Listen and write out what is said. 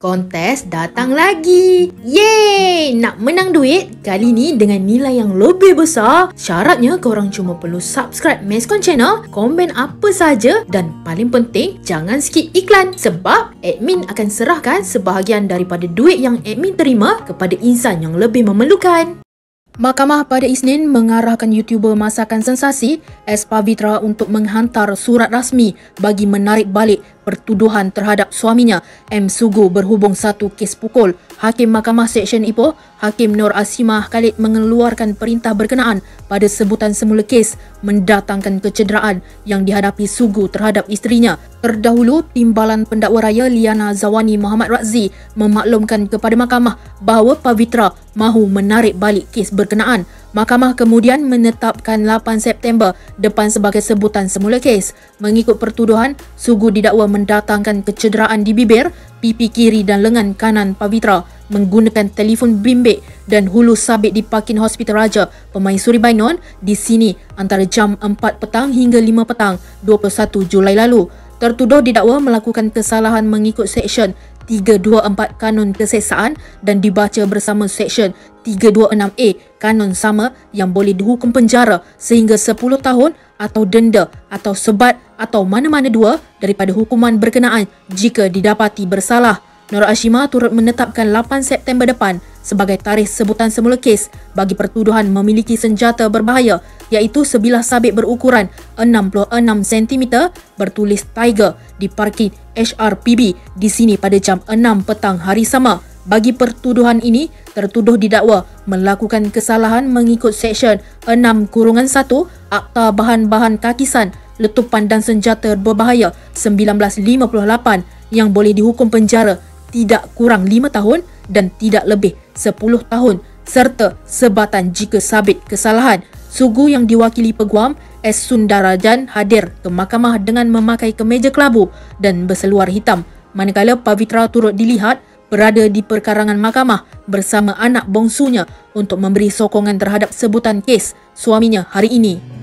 Kontes datang lagi. Yeay! Nak menang duit? Kali ni dengan nilai yang lebih besar. Syaratnya korang cuma perlu subscribe Mescon Channel, komen apa saja dan paling penting jangan skip iklan sebab admin akan serahkan sebahagian daripada duit yang admin terima kepada insan yang lebih memerlukan. Mahkamah pada Isnin mengarahkan YouTuber masakan sensasi S. Pavitra untuk menghantar surat rasmi bagi menarik balik pertuduhan terhadap suaminya M. Sugu berhubung satu kes pukul. Hakim Mahkamah Seksyen Ipoh, Hakim Nur Asimah Khalid mengeluarkan perintah berkenaan pada sebutan semula kes mendatangkan kecederaan yang dihadapi Sugu terhadap isterinya. Terdahulu, Timbalan Pendakwa Raya Liana Zawani Muhammad Razi memaklumkan kepada mahkamah bahawa Pavitra mahu menarik balik kes berkenaan. Mahkamah kemudian menetapkan 8 September depan sebagai sebutan semula kes. Mengikut pertuduhan, Sugu didakwa mendatangkan kecederaan di bibir, pipi kiri dan lengan kanan Pavitra menggunakan telefon bimbit dan hulu sabit di Pakin Hospital Raja Pemaisuri Bainon di sini antara jam 4 petang hingga 5 petang 21 Julai lalu. Tertuduh didakwa melakukan kesalahan mengikut Seksyen 324 Kanun Kesesaan dan dibaca bersama Seksyen 326A Kanun sama yang boleh dihukum penjara sehingga 10 tahun atau denda atau sebat atau mana-mana dua daripada hukuman berkenaan jika didapati bersalah. Nur Ashima turut menetapkan 8 September depan sebagai tarikh sebutan semula kes bagi pertuduhan memiliki senjata berbahaya iaitu sebilah sabit berukuran 66 cm bertulis Tiger di parkir HRPB di sini pada jam 6 petang hari sama. Bagi pertuduhan ini, tertuduh didakwa melakukan kesalahan mengikut Seksyen 6 kurungan 1 Akta Bahan-Bahan Kakisan Letupan dan Senjata Berbahaya 1958 yang boleh dihukum penjara tidak kurang 5 tahun dan tidak lebih 10 tahun serta sebatan jika sabit kesalahan. Sugu yang diwakili peguam S. Sundarajan hadir ke mahkamah dengan memakai kemeja kelabu dan berseluar hitam manakala Pavitra turut dilihat berada di perkarangan mahkamah bersama anak bongsunya untuk memberi sokongan terhadap sebutan kes suaminya hari ini.